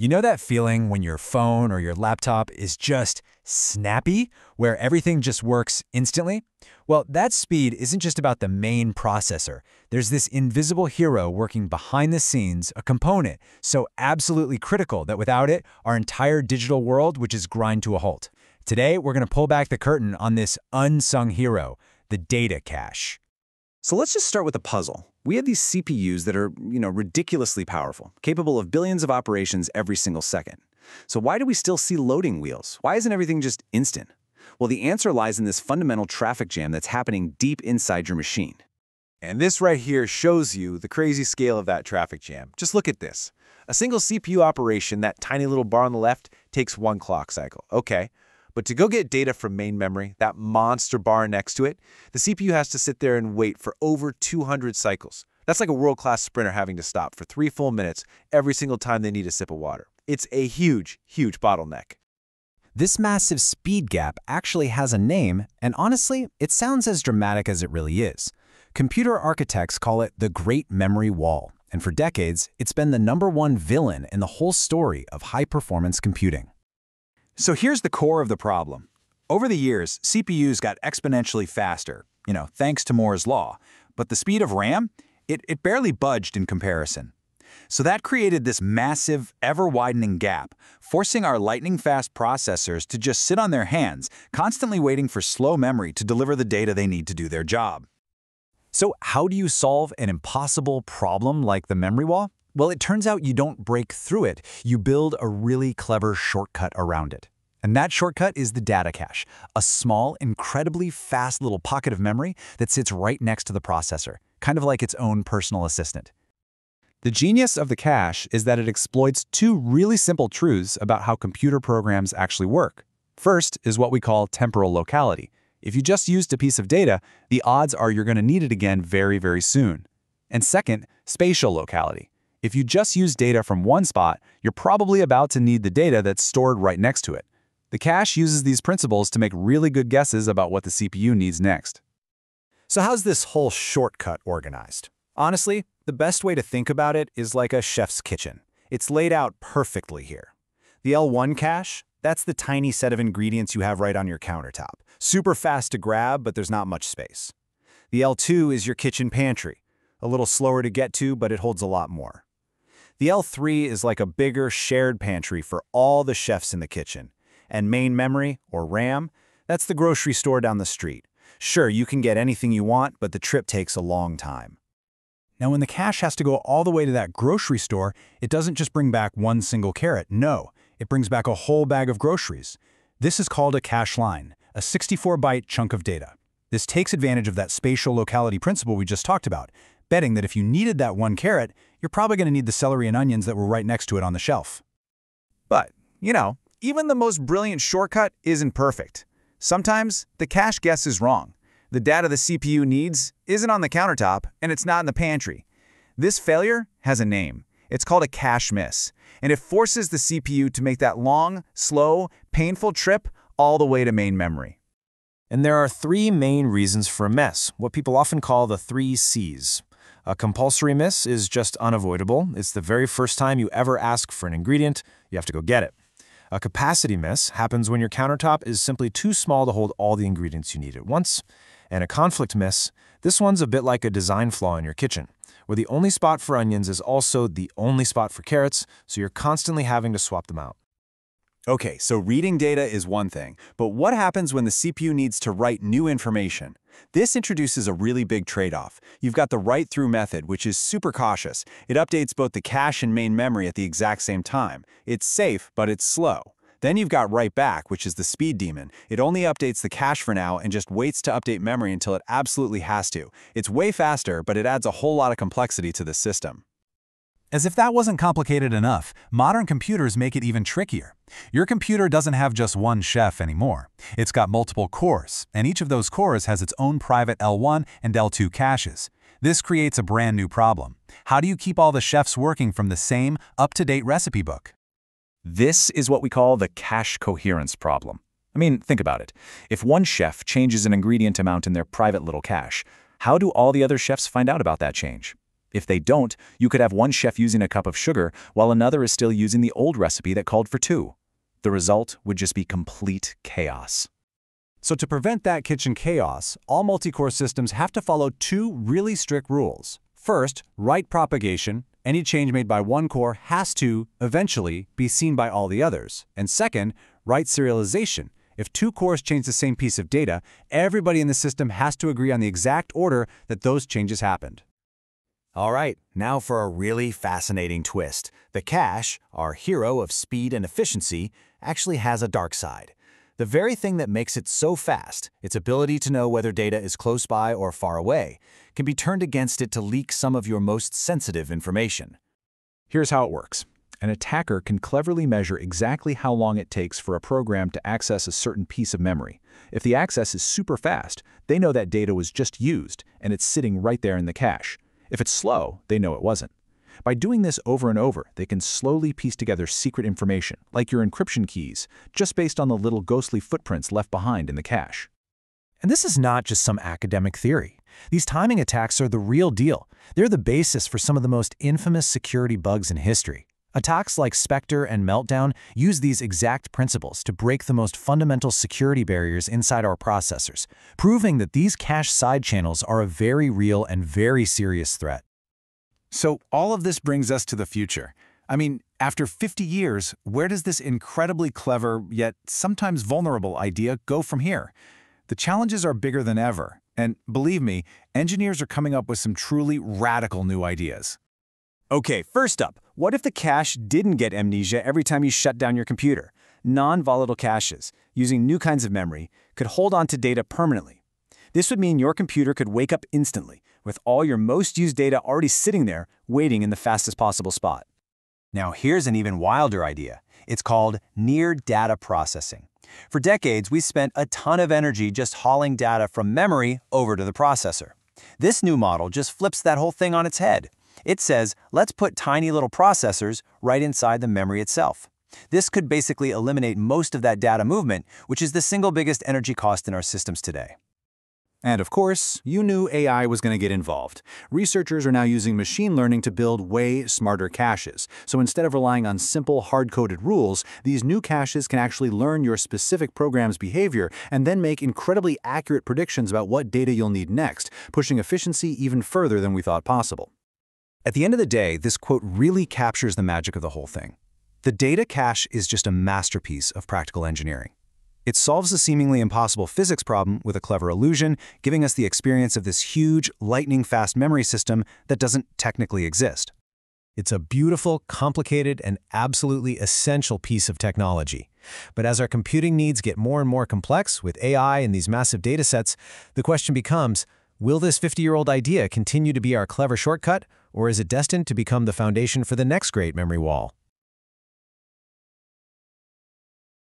You know that feeling when your phone or your laptop is just snappy, where everything just works instantly? Well, that speed isn't just about the main processor. There's this invisible hero working behind the scenes, a component so absolutely critical that without it, our entire digital world would just grind to a halt. Today, we're going to pull back the curtain on this unsung hero, the data cache. So let's just start with a puzzle. We have these CPUs that are, you know, ridiculously powerful, capable of billions of operations every single second. So why do we still see loading wheels? Why isn't everything just instant? Well, the answer lies in this fundamental traffic jam that's happening deep inside your machine. And this right here shows you the crazy scale of that traffic jam. Just look at this. A single CPU operation, that tiny little bar on the left, takes one clock cycle. Okay, but to go get data from main memory, that monster bar next to it, the CPU has to sit there and wait for over 200 cycles. That's like a world-class sprinter having to stop for three full minutes every single time they need a sip of water. It's a huge, huge bottleneck. This massive speed gap actually has a name, and honestly, it sounds as dramatic as it really is. Computer architects call it the Great Memory Wall, and for decades, it's been the number one villain in the whole story of high-performance computing. So here's the core of the problem. Over the years, CPUs got exponentially faster, you know, thanks to Moore's law. But the speed of RAM, it, it barely budged in comparison. So that created this massive, ever-widening gap, forcing our lightning-fast processors to just sit on their hands, constantly waiting for slow memory to deliver the data they need to do their job. So how do you solve an impossible problem like the memory wall? Well, it turns out you don't break through it. You build a really clever shortcut around it. And that shortcut is the data cache, a small, incredibly fast little pocket of memory that sits right next to the processor, kind of like its own personal assistant. The genius of the cache is that it exploits two really simple truths about how computer programs actually work. First is what we call temporal locality. If you just used a piece of data, the odds are you're going to need it again very, very soon. And second, spatial locality. If you just use data from one spot, you're probably about to need the data that's stored right next to it. The cache uses these principles to make really good guesses about what the CPU needs next. So how's this whole shortcut organized? Honestly, the best way to think about it is like a chef's kitchen. It's laid out perfectly here. The L1 cache, that's the tiny set of ingredients you have right on your countertop. Super fast to grab, but there's not much space. The L2 is your kitchen pantry. A little slower to get to, but it holds a lot more. The L3 is like a bigger shared pantry for all the chefs in the kitchen. And main memory, or RAM, that's the grocery store down the street. Sure, you can get anything you want, but the trip takes a long time. Now, when the cache has to go all the way to that grocery store, it doesn't just bring back one single carrot. No, it brings back a whole bag of groceries. This is called a cache line, a 64-byte chunk of data. This takes advantage of that spatial locality principle we just talked about, betting that if you needed that one carrot, you're probably going to need the celery and onions that were right next to it on the shelf. But, you know, even the most brilliant shortcut isn't perfect. Sometimes the cache guess is wrong. The data the CPU needs isn't on the countertop, and it's not in the pantry. This failure has a name. It's called a cache miss, and it forces the CPU to make that long, slow, painful trip all the way to main memory. And there are three main reasons for a mess, what people often call the three C's. A compulsory miss is just unavoidable. It's the very first time you ever ask for an ingredient, you have to go get it. A capacity miss happens when your countertop is simply too small to hold all the ingredients you need at once. And a conflict miss, this one's a bit like a design flaw in your kitchen, where the only spot for onions is also the only spot for carrots, so you're constantly having to swap them out. Okay, so reading data is one thing, but what happens when the CPU needs to write new information? This introduces a really big trade-off. You've got the write-through method, which is super cautious. It updates both the cache and main memory at the exact same time. It's safe, but it's slow. Then you've got write back, which is the speed demon. It only updates the cache for now and just waits to update memory until it absolutely has to. It's way faster, but it adds a whole lot of complexity to the system. As if that wasn't complicated enough, modern computers make it even trickier. Your computer doesn't have just one chef anymore. It's got multiple cores, and each of those cores has its own private L1 and L2 caches. This creates a brand new problem. How do you keep all the chefs working from the same, up-to-date recipe book? This is what we call the cache coherence problem. I mean, think about it. If one chef changes an ingredient amount in their private little cache, how do all the other chefs find out about that change? If they don't, you could have one chef using a cup of sugar while another is still using the old recipe that called for two. The result would just be complete chaos. So to prevent that kitchen chaos, all multi-core systems have to follow two really strict rules. First, write propagation. Any change made by one core has to, eventually, be seen by all the others. And second, write serialization. If two cores change the same piece of data, everybody in the system has to agree on the exact order that those changes happened. All right, now for a really fascinating twist. The cache, our hero of speed and efficiency, actually has a dark side. The very thing that makes it so fast, its ability to know whether data is close by or far away, can be turned against it to leak some of your most sensitive information. Here's how it works. An attacker can cleverly measure exactly how long it takes for a program to access a certain piece of memory. If the access is super fast, they know that data was just used, and it's sitting right there in the cache. If it's slow, they know it wasn't. By doing this over and over, they can slowly piece together secret information, like your encryption keys, just based on the little ghostly footprints left behind in the cache. And this is not just some academic theory. These timing attacks are the real deal. They're the basis for some of the most infamous security bugs in history. Attacks like Spectre and Meltdown use these exact principles to break the most fundamental security barriers inside our processors, proving that these cache side channels are a very real and very serious threat. So all of this brings us to the future. I mean, after 50 years, where does this incredibly clever, yet sometimes vulnerable idea go from here? The challenges are bigger than ever, and believe me, engineers are coming up with some truly radical new ideas. Okay, first up, what if the cache didn't get amnesia every time you shut down your computer? Non-volatile caches, using new kinds of memory, could hold on to data permanently. This would mean your computer could wake up instantly, with all your most used data already sitting there, waiting in the fastest possible spot. Now here's an even wilder idea. It's called near data processing. For decades, we spent a ton of energy just hauling data from memory over to the processor. This new model just flips that whole thing on its head. It says, let's put tiny little processors right inside the memory itself. This could basically eliminate most of that data movement, which is the single biggest energy cost in our systems today. And of course, you knew AI was going to get involved. Researchers are now using machine learning to build way smarter caches. So instead of relying on simple, hard-coded rules, these new caches can actually learn your specific program's behavior and then make incredibly accurate predictions about what data you'll need next, pushing efficiency even further than we thought possible. At the end of the day, this quote really captures the magic of the whole thing. The data cache is just a masterpiece of practical engineering. It solves a seemingly impossible physics problem with a clever illusion, giving us the experience of this huge, lightning-fast memory system that doesn't technically exist. It's a beautiful, complicated, and absolutely essential piece of technology. But as our computing needs get more and more complex with AI and these massive datasets, the question becomes, will this 50-year-old idea continue to be our clever shortcut, or is it destined to become the foundation for the next great memory wall?